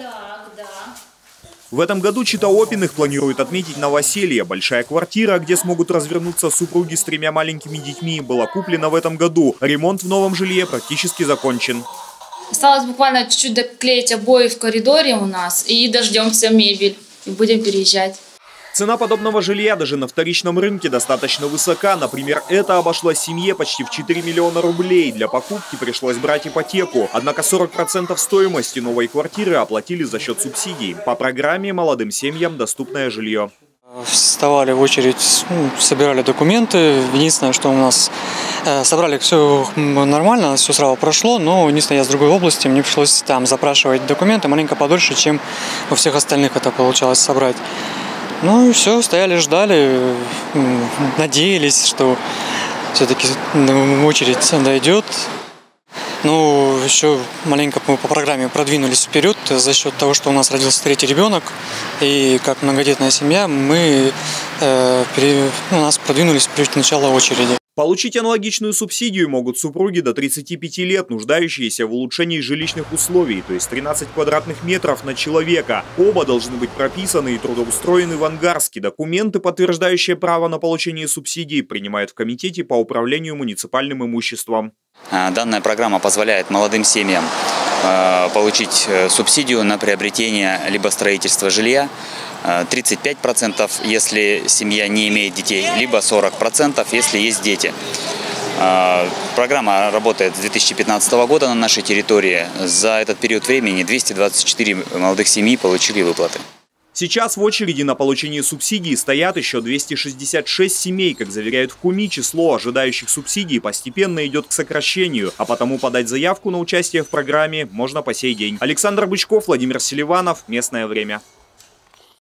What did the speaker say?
Так, да. В этом году Чита Опиных планирует отметить новоселье. Большая квартира, где смогут развернуться супруги с тремя маленькими детьми, была куплена в этом году. Ремонт в новом жилье практически закончен. Осталось буквально чуть-чуть доклеить обои в коридоре у нас и дождемся мебель. И будем переезжать. Цена подобного жилья даже на вторичном рынке достаточно высока. Например, это обошлось семье почти в 4 миллиона рублей. Для покупки пришлось брать ипотеку. Однако 40% стоимости новой квартиры оплатили за счет субсидий. По программе молодым семьям доступное жилье. Вставали в очередь, ну, собирали документы. Единственное, что у нас э, собрали все нормально, все сразу прошло, но единственное, я с другой области, мне пришлось там запрашивать документы маленько подольше, чем у всех остальных это получалось собрать. Ну и все, стояли, ждали, надеялись, что все-таки очередь дойдет. Ну, еще маленько мы по программе продвинулись вперед за счет того, что у нас родился третий ребенок. И как многодетная семья мы э, пере, ну, нас продвинулись прежде начала очереди. Получить аналогичную субсидию могут супруги до 35 лет, нуждающиеся в улучшении жилищных условий, то есть 13 квадратных метров на человека. Оба должны быть прописаны и трудоустроены в Ангарске. Документы, подтверждающие право на получение субсидий, принимают в Комитете по управлению муниципальным имуществом. А, данная программа позволяет молодым семьям получить э, субсидию на приобретение либо строительство жилья, 35%, если семья не имеет детей, либо 40%, если есть дети. Программа работает с 2015 года на нашей территории. За этот период времени 224 молодых семьи получили выплаты. Сейчас в очереди на получение субсидий стоят еще 266 семей. Как заверяют в КУМИ, число ожидающих субсидий постепенно идет к сокращению, а потому подать заявку на участие в программе можно по сей день. Александр Бычков, Владимир Селиванов. Местное время.